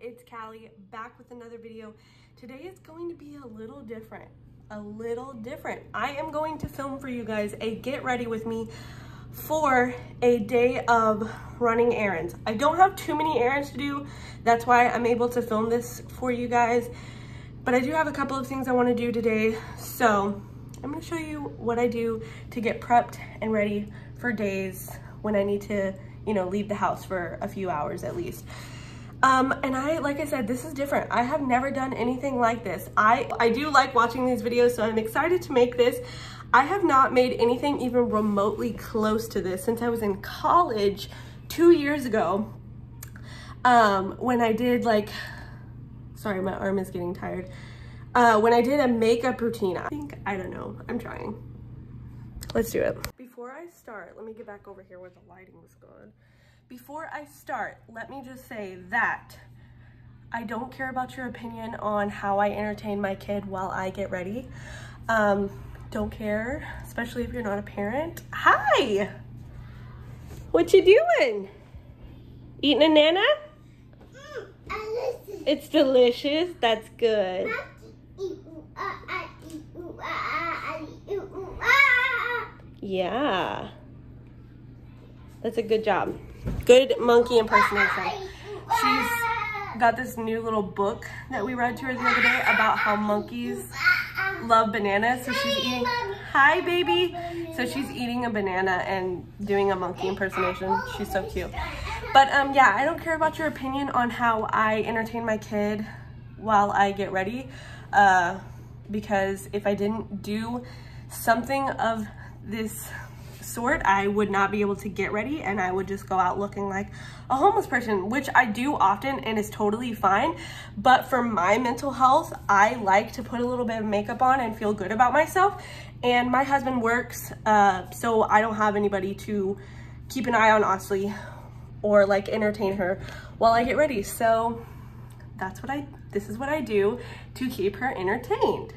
it's Kaleigh back with another video. Today is going to be a little different, a little different. I am going to film for you guys a get ready with me for a day of running errands. I don't have too many errands to do. That's why I'm able to film this for you guys. But I do have a couple of things I wanna do today. So I'm gonna show you what I do to get prepped and ready for days when I need to, you know, leave the house for a few hours at least. Um, and I, like I said, this is different. I have never done anything like this. I, I do like watching these videos, so I'm excited to make this. I have not made anything even remotely close to this since I was in college two years ago. Um, when I did like, sorry, my arm is getting tired. Uh, when I did a makeup routine, I think, I don't know, I'm trying. Let's do it. Before I start, let me get back over here where the lighting was good. Before I start, let me just say that I don't care about your opinion on how I entertain my kid while I get ready. Um, don't care, especially if you're not a parent. Hi! What you doing? Eating a nana? It's delicious. That's good. Yeah. That's a good job. Good monkey impersonation. She's got this new little book that we read to her the other day about how monkeys love bananas. So she's eating, hi baby. So she's eating a banana and doing a monkey impersonation. She's so cute. But um, yeah, I don't care about your opinion on how I entertain my kid while I get ready. Uh, because if I didn't do something of this sort, I would not be able to get ready and I would just go out looking like a homeless person, which I do often and is totally fine. But for my mental health, I like to put a little bit of makeup on and feel good about myself. And my husband works, uh, so I don't have anybody to keep an eye on Osley or like entertain her while I get ready. So that's what I, this is what I do to keep her entertained.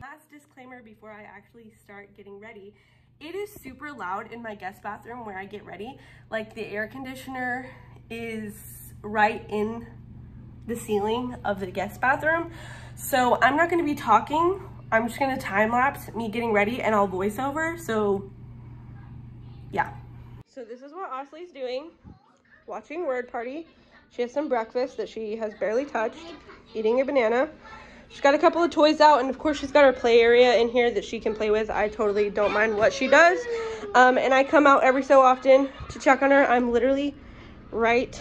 Last disclaimer before I actually start getting ready it is super loud in my guest bathroom where I get ready. Like the air conditioner is right in the ceiling of the guest bathroom. So I'm not gonna be talking. I'm just gonna time lapse me getting ready and I'll voice over. So yeah. So this is what Osley's doing. Watching Word Party. She has some breakfast that she has barely touched. Eating a banana. She's got a couple of toys out, and of course she's got her play area in here that she can play with. I totally don't mind what she does. Um, and I come out every so often to check on her. I'm literally right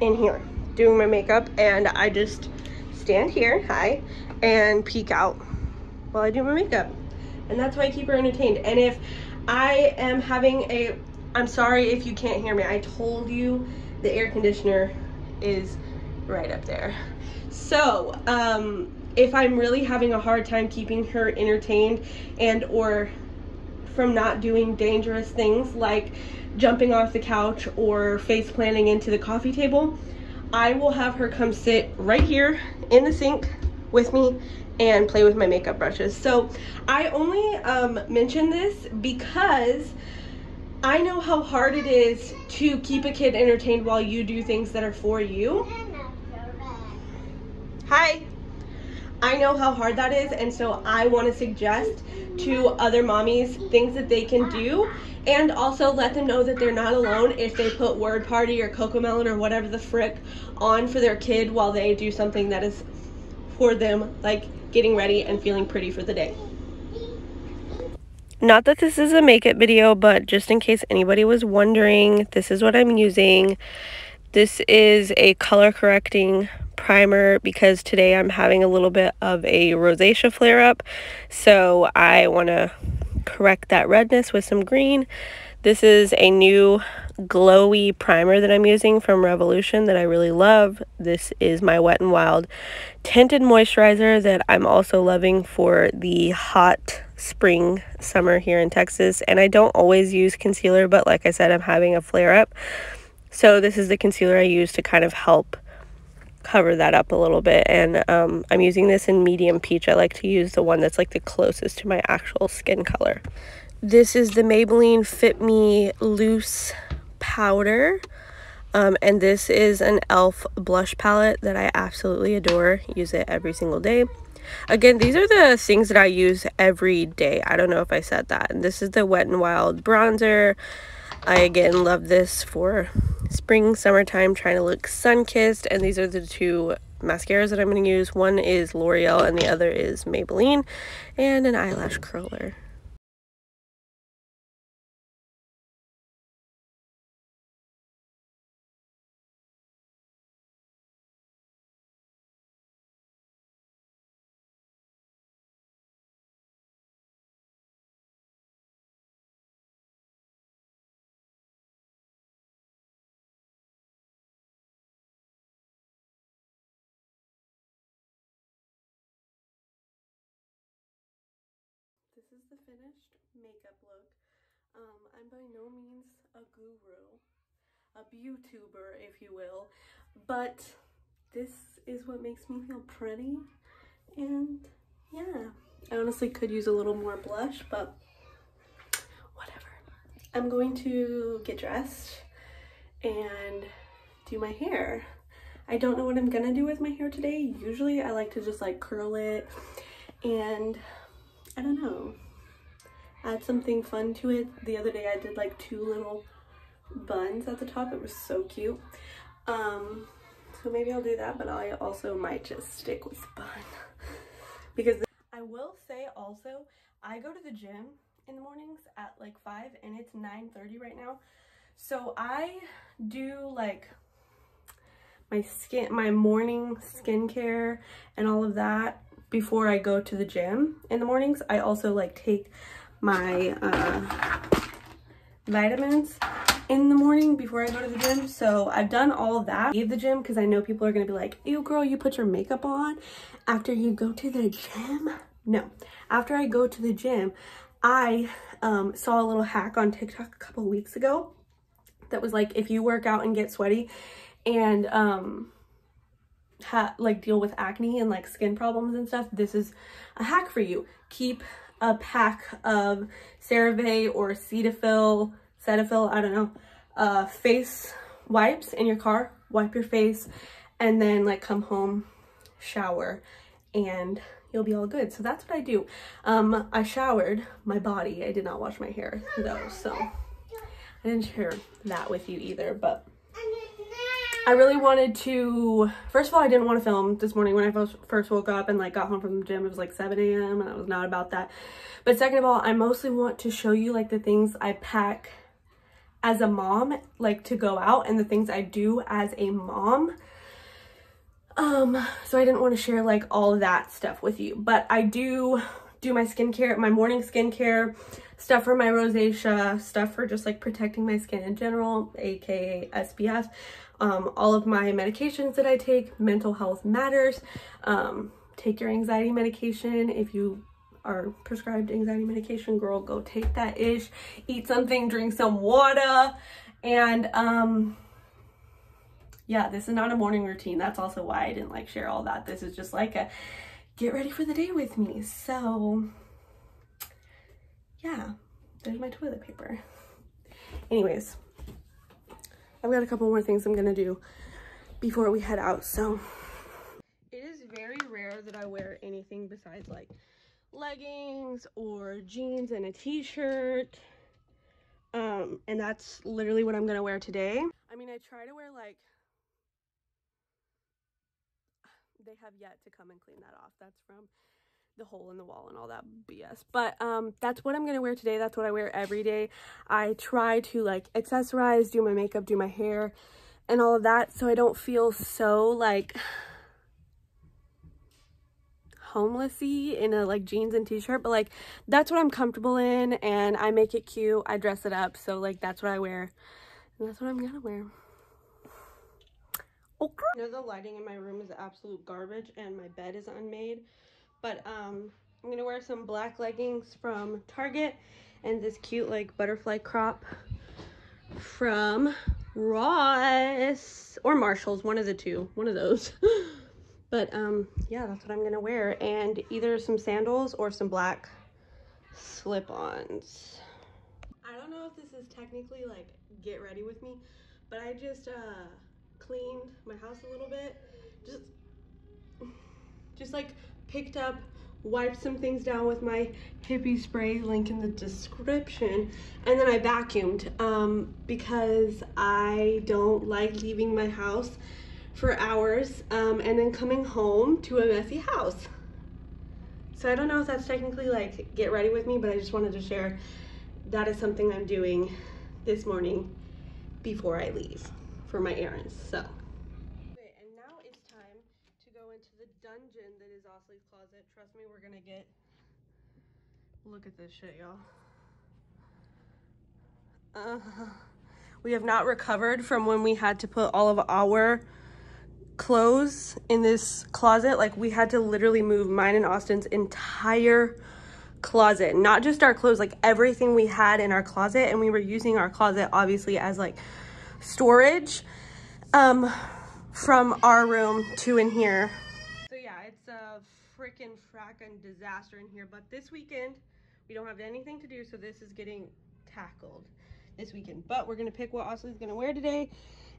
in here doing my makeup, and I just stand here, hi, and peek out while I do my makeup. And that's why I keep her entertained. And if I am having a, I'm sorry if you can't hear me. I told you the air conditioner is right up there. So, um, if I'm really having a hard time keeping her entertained and or from not doing dangerous things like jumping off the couch or face planting into the coffee table, I will have her come sit right here in the sink with me and play with my makeup brushes. So I only um, mention this because I know how hard it is to keep a kid entertained while you do things that are for you. Hi. I know how hard that is, and so I want to suggest to other mommies things that they can do, and also let them know that they're not alone if they put Word Party or Cocomelon or whatever the frick on for their kid while they do something that is for them, like getting ready and feeling pretty for the day. Not that this is a makeup video, but just in case anybody was wondering, this is what I'm using. This is a color correcting primer because today I'm having a little bit of a rosacea flare up. So I want to correct that redness with some green. This is a new glowy primer that I'm using from Revolution that I really love. This is my Wet n Wild tinted moisturizer that I'm also loving for the hot spring summer here in Texas. And I don't always use concealer, but like I said, I'm having a flare up. So this is the concealer I use to kind of help cover that up a little bit and um, I'm using this in medium peach. I like to use the one that's like the closest to my actual skin color. This is the Maybelline Fit Me Loose Powder. Um, and this is an e.l.f. blush palette that I absolutely adore. Use it every single day. Again, these are the things that I use every day. I don't know if I said that. And this is the Wet n Wild bronzer. I again love this for spring, summertime, trying to look sun-kissed. And these are the two mascaras that I'm going to use. One is L'Oreal and the other is Maybelline. And an eyelash curler. Is the finished makeup look. Um, I'm by no means a guru, a YouTuber, if you will, but this is what makes me feel pretty. And yeah, I honestly could use a little more blush, but whatever. I'm going to get dressed and do my hair. I don't know what I'm gonna do with my hair today. Usually I like to just like curl it and I don't know, add something fun to it. The other day I did like two little buns at the top. It was so cute. Um, so maybe I'll do that, but I also might just stick with bun. because I will say also, I go to the gym in the mornings at like 5 and it's 9.30 right now. So I do like my skin, my morning skincare and all of that before I go to the gym in the mornings. I also like take my uh, vitamins in the morning before I go to the gym. So I've done all that. Leave the gym because I know people are going to be like, ew girl, you put your makeup on after you go to the gym? No, after I go to the gym, I um, saw a little hack on TikTok a couple weeks ago that was like, if you work out and get sweaty and um, like deal with acne and like skin problems and stuff, this is a hack for you. Keep a pack of CeraVe or Cetaphil, Cetaphil, I don't know, uh, face wipes in your car, wipe your face, and then like come home, shower, and you'll be all good. So that's what I do. Um, I showered my body. I did not wash my hair though, so I didn't share that with you either, but I really wanted to, first of all, I didn't want to film this morning when I first woke up and like got home from the gym. It was like 7 a.m. and I was not about that. But second of all, I mostly want to show you like the things I pack as a mom, like to go out and the things I do as a mom. Um, so I didn't want to share like all that stuff with you, but I do do my skincare, my morning skincare, stuff for my rosacea, stuff for just like protecting my skin in general, aka SPF um, all of my medications that I take. Mental health matters. Um, take your anxiety medication. If you are prescribed anxiety medication, girl, go take that ish. Eat something, drink some water. And um, yeah, this is not a morning routine. That's also why I didn't like share all that. This is just like a get ready for the day with me. So yeah, there's my toilet paper. Anyways, I've got a couple more things I'm gonna do before we head out, so. It is very rare that I wear anything besides like leggings or jeans and a t-shirt. Um, and that's literally what I'm gonna wear today. I mean, I try to wear like, they have yet to come and clean that off. That's from the hole in the wall and all that BS. But um, that's what I'm going to wear today. That's what I wear every day. I try to like accessorize, do my makeup, do my hair and all of that so I don't feel so like homelessy in a like jeans and t-shirt. But like that's what I'm comfortable in and I make it cute. I dress it up. So like that's what I wear. And that's what I'm gonna wear. Okay you know the lighting in my room is absolute garbage and my bed is unmade but um, I'm gonna wear some black leggings from Target and this cute like butterfly crop from Ross or Marshalls, one of the two, one of those. but um, yeah, that's what I'm gonna wear. And either some sandals or some black slip-ons. I don't know if this is technically like get ready with me, but I just uh, cleaned my house a little bit. Just, just like picked up, wiped some things down with my hippie spray, link in the description, and then I vacuumed um, because I don't like leaving my house for hours um, and then coming home to a messy house. So I don't know if that's technically like get ready with me, but I just wanted to share that is something I'm doing this morning before I leave for my errands. So. Okay, and now it's time to go into the dungeon that is Osley's closet. Trust me, we're gonna get. Look at this shit, y'all. Uh, we have not recovered from when we had to put all of our clothes in this closet. Like we had to literally move mine and Austin's entire closet, not just our clothes, like everything we had in our closet. And we were using our closet obviously as like storage um, from our room to in here. So yeah, it's a freaking fracking disaster in here. But this weekend, we don't have anything to do. So this is getting tackled this weekend. But we're going to pick what Osley's going to wear today.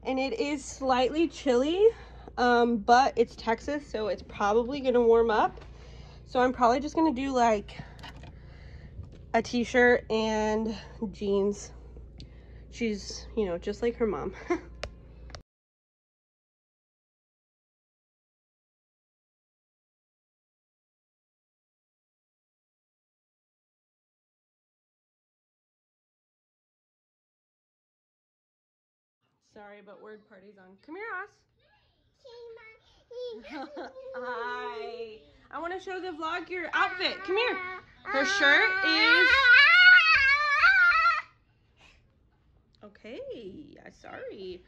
And it is slightly chilly um, but it's Texas, so it's probably gonna warm up. So I'm probably just gonna do like a t-shirt and jeans. She's, you know, just like her mom. Sorry, but word party's on. Come here, Oz. Hi. I want to show the vlog your outfit. Come here. Her shirt is... Okay, I'm sorry.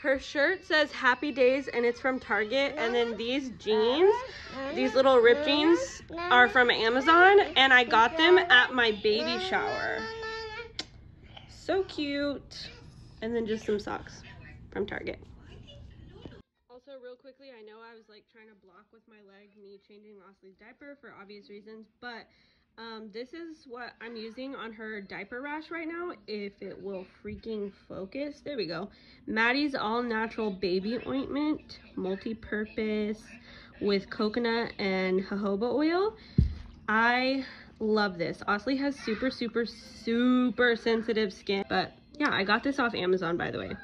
Her shirt says Happy Days and it's from Target. And then these jeans, these little rip jeans are from Amazon. And I got them at my baby shower. So cute. And then just some socks from Target Also, real quickly, I know I was like trying to block with my leg me changing Osley's diaper for obvious reasons, but um, this is what I'm using on her diaper rash right now. If it will freaking focus. There we go. Maddie's All Natural Baby Ointment, multi-purpose with coconut and jojoba oil. I love this. Osley has super, super, super sensitive skin. But yeah, I got this off Amazon, by the way.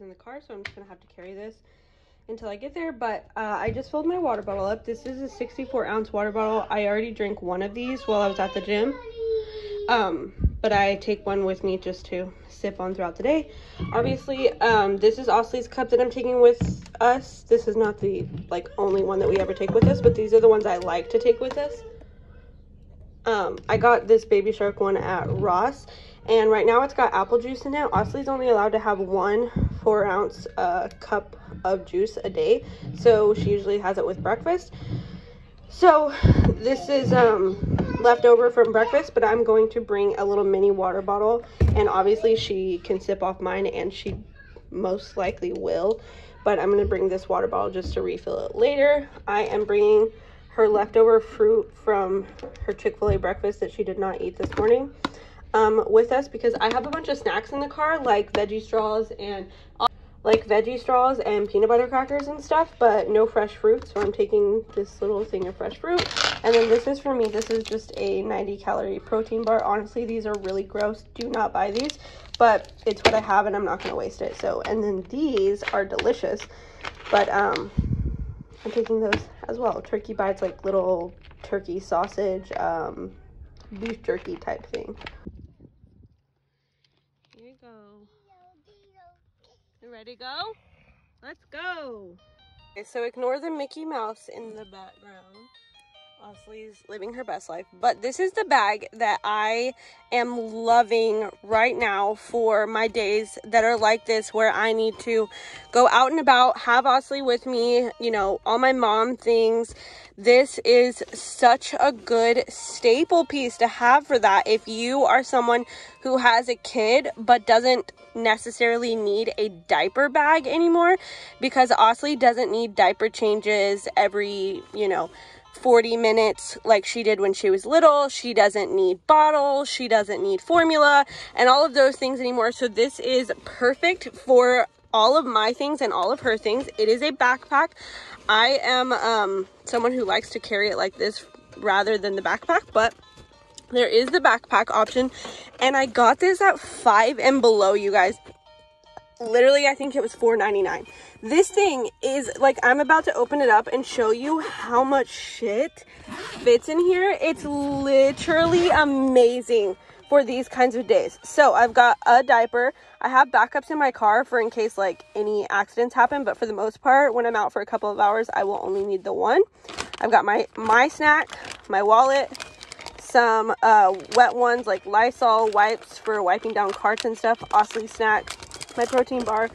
In the car, so I'm just gonna have to carry this until I get there. But uh, I just filled my water bottle up. This is a 64 ounce water bottle. I already drank one of these while I was at the gym. Um, but I take one with me just to sip on throughout the day. Obviously, um, this is Osley's cup that I'm taking with us. This is not the like only one that we ever take with us, but these are the ones I like to take with us. Um, I got this Baby Shark one at Ross and right now it's got apple juice in it. Osley's only allowed to have one four ounce uh, cup of juice a day. So she usually has it with breakfast. So this is um, leftover from breakfast, but I'm going to bring a little mini water bottle. And obviously she can sip off mine and she most likely will. But I'm going to bring this water bottle just to refill it later. I am bringing her leftover fruit from her Chick-fil-A breakfast that she did not eat this morning um, with us because I have a bunch of snacks in the car like veggie straws and like veggie straws and peanut butter crackers and stuff, but no fresh fruit. So I'm taking this little thing of fresh fruit. And then this is for me, this is just a 90 calorie protein bar. Honestly, these are really gross. Do not buy these, but it's what I have and I'm not gonna waste it. So, and then these are delicious, but um, I'm taking those as well. Turkey bites, like little turkey sausage, um, beef jerky type thing. Here you go. You ready to go? Let's go. Okay, so ignore the Mickey Mouse in the background. Osley's living her best life. But this is the bag that I am loving right now for my days that are like this where I need to go out and about, have Osley with me, you know, all my mom things. This is such a good staple piece to have for that. If you are someone who has a kid but doesn't necessarily need a diaper bag anymore because Osley doesn't need diaper changes every, you know, 40 minutes like she did when she was little. She doesn't need bottles. She doesn't need formula and all of those things anymore. So this is perfect for all of my things and all of her things. It is a backpack. I am um, someone who likes to carry it like this rather than the backpack, but there is the backpack option. And I got this at five and below, you guys literally i think it was 4.99 this thing is like i'm about to open it up and show you how much shit fits in here. It's literally amazing for these kinds of days. So i've got a diaper. I have backups in my car for in case like any accidents happen but for the most part when i'm out for a couple of hours i will only need the one. I've got my my snack my wallet some uh, wet ones like Lysol wipes for wiping down carts and stuff, Osley snack, my protein bar,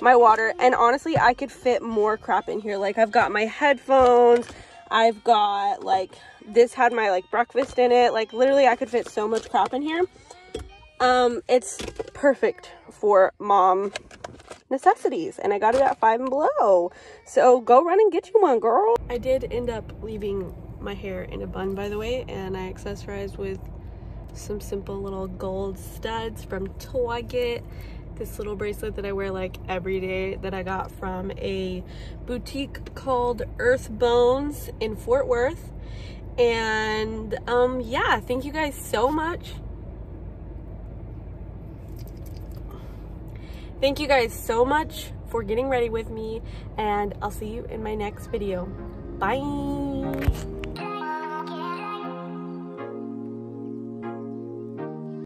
my water, and honestly, I could fit more crap in here. Like, I've got my headphones, I've got, like, this had my, like, breakfast in it. Like, literally, I could fit so much crap in here. Um, it's perfect for mom necessities and I got it at five and below. So go run and get you one, girl. I did end up leaving my hair in a bun, by the way, and I accessorized with some simple little gold studs from Target this little bracelet that I wear like every day that I got from a boutique called Earth Bones in Fort Worth. And um, yeah, thank you guys so much. Thank you guys so much for getting ready with me and I'll see you in my next video. Bye.